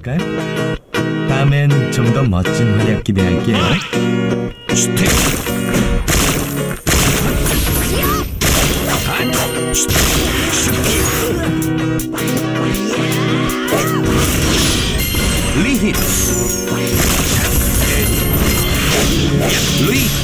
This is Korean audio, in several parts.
맞춰볼까요? 다음엔 좀 더 멋진 활약 기대할게요. 리히트 아이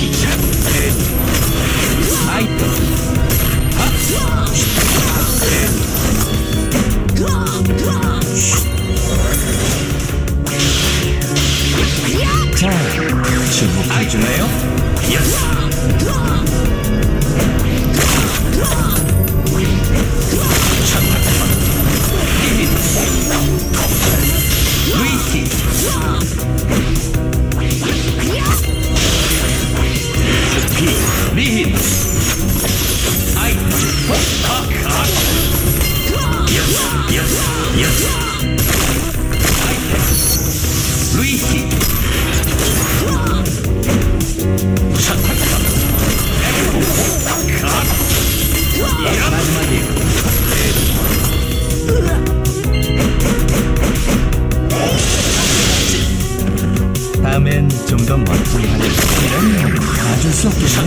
봐줄 수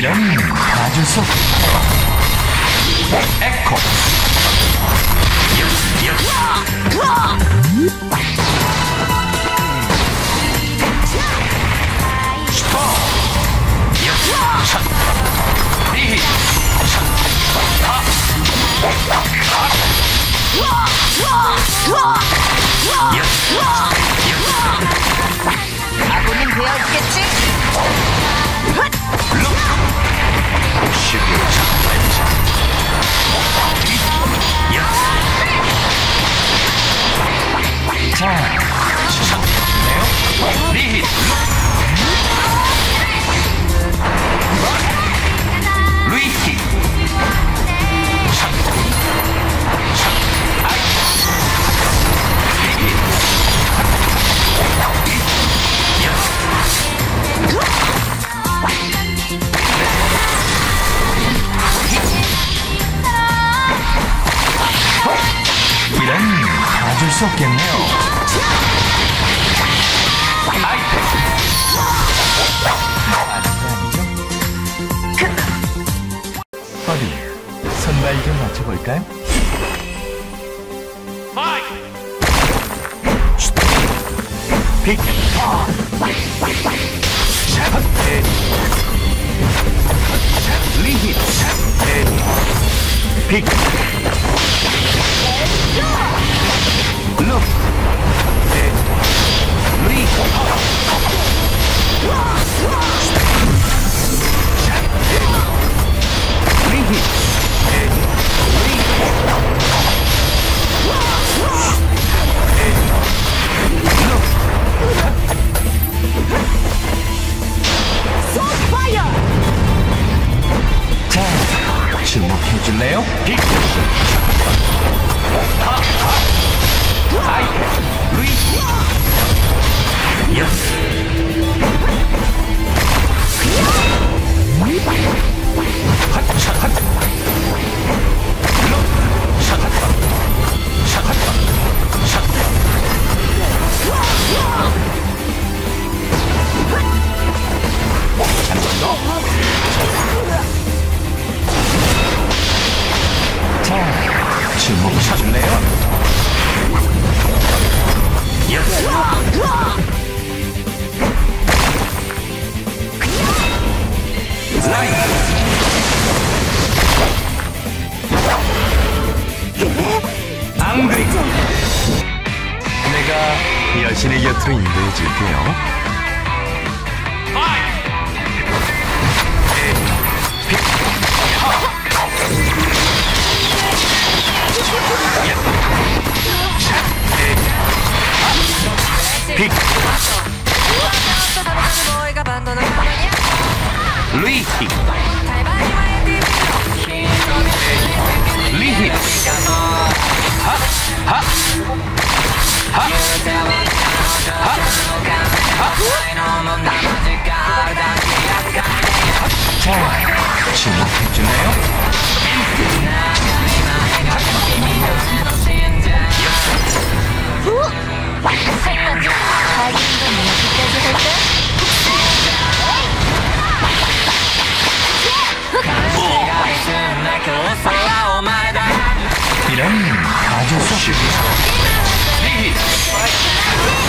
이런 없. 에코 아군은 되어 있겠지? 시 Щеглюсь. Yes. 어디 선발 좀 맞춰볼까요? 리히 빅룩리 자, 주목해줄래요? 루이 예스 주목하셨네요. 앙그리 내가 여신의 곁으로 인도해 줄게요. 빅 Лихи. Лихи. Ха. Ха. Ха. Ха. Ха. 좋 아. 주목해주네 요. 오! 생각이 다행히 너무 기까지 할 까? 쏙 리히 루이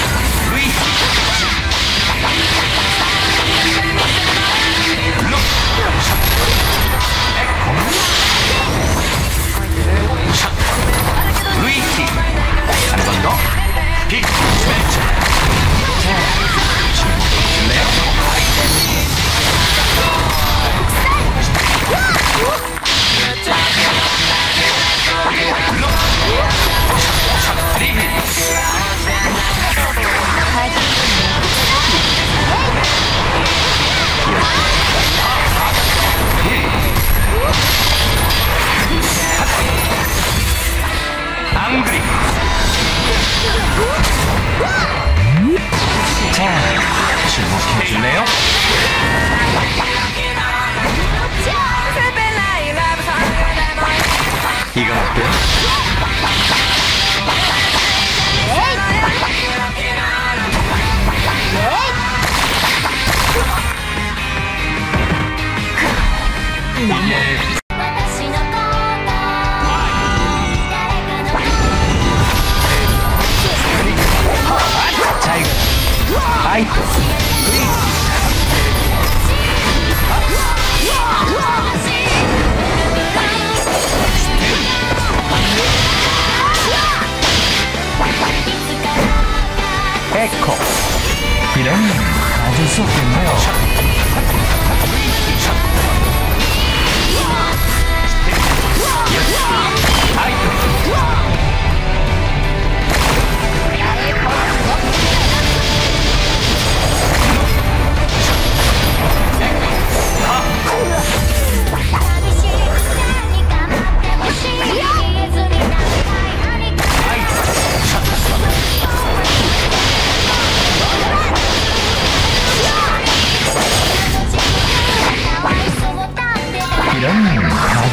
이런 아주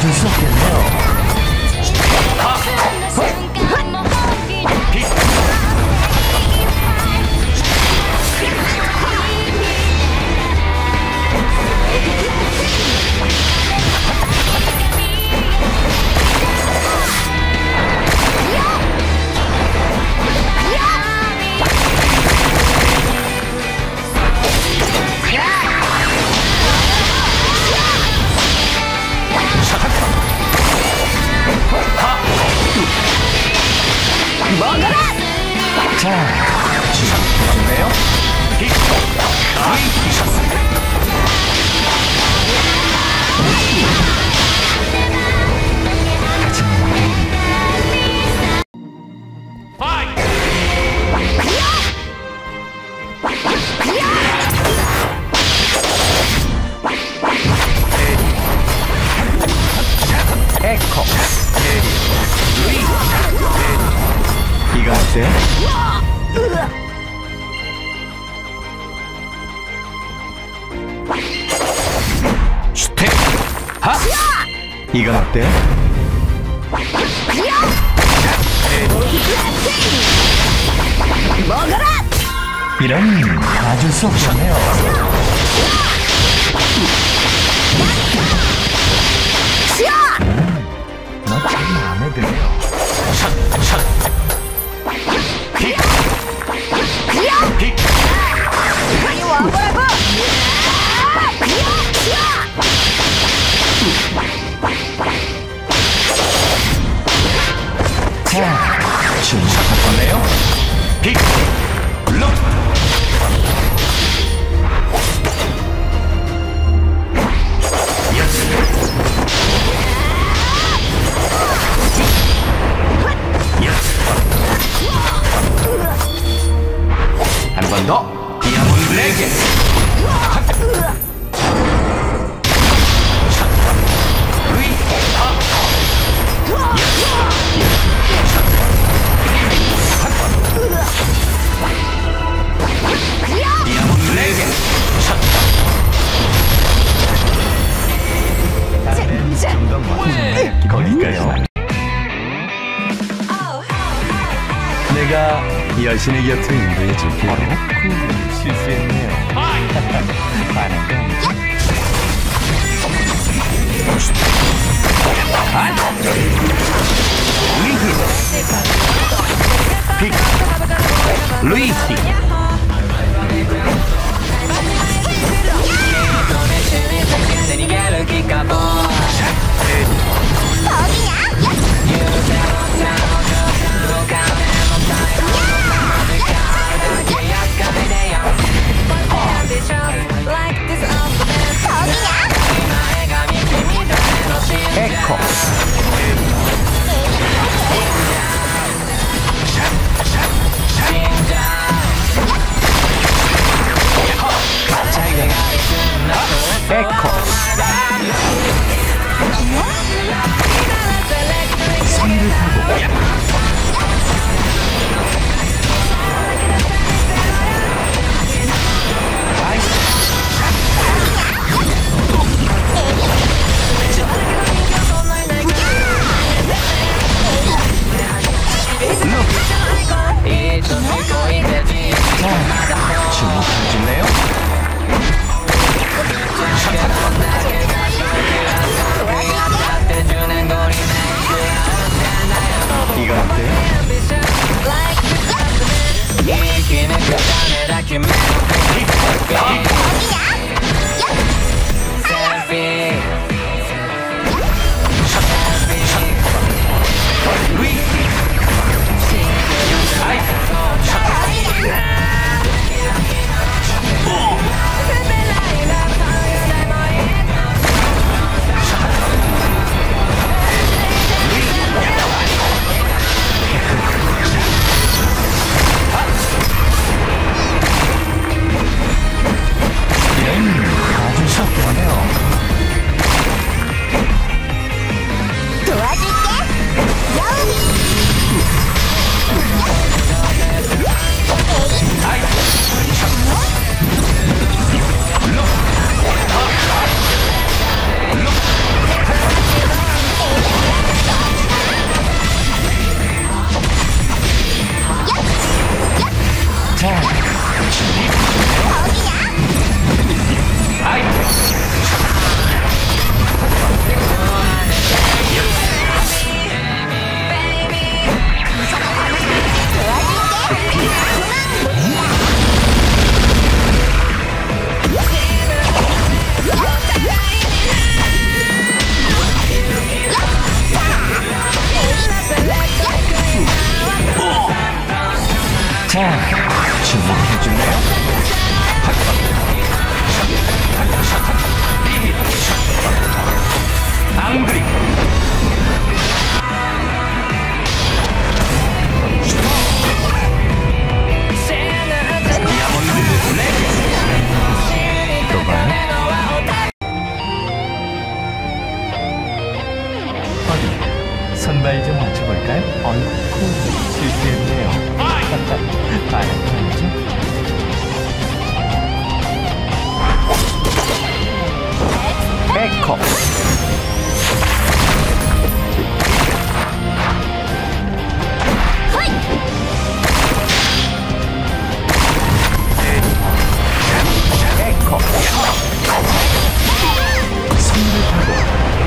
아 빅루 이런 봐줄 수 없잖아요. 음, 나참 마음에 드네요. 아니 와보라고! 자, 지금 시작할 건데요. 빅! Via Twin で19 어디? 선발 좀 맞춰볼까요? 어이쿠 실수했네요. 아야죠. 백커. 네. 백커.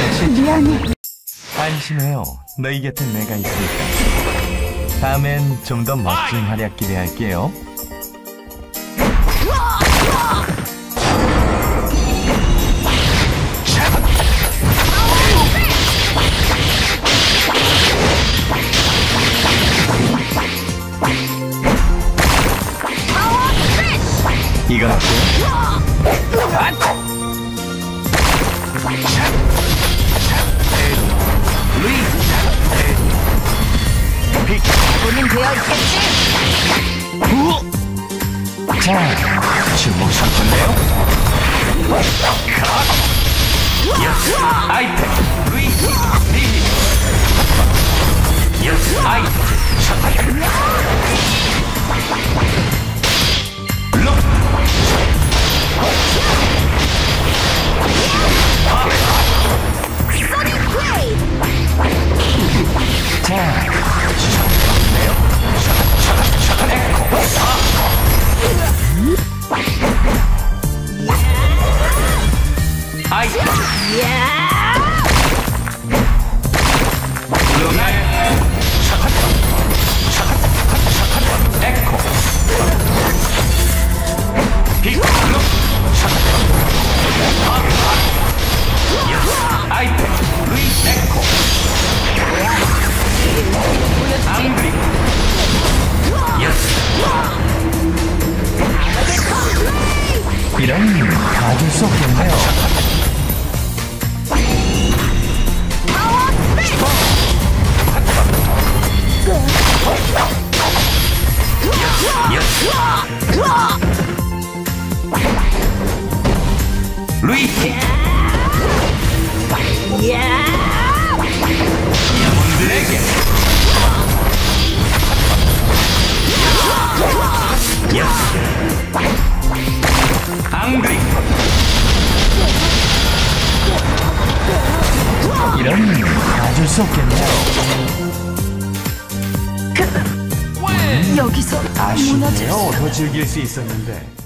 역시 미안해. 안심해요. 너희 곁에 내가 있으니까. 다음엔 좀 더 멋진 활약 기대할게요. 이건 어때요? 우린 되어 있겠지? 자, 주목 상품네요. 예스, 아이템, 루이스, 리리. 예스, 아이템, 샷. 룩. Sonic Blade! Attack! 앙그리. 이런 가질 수 없겠네요. 여기서 아쉽네요. 더 즐길 수 있었는데.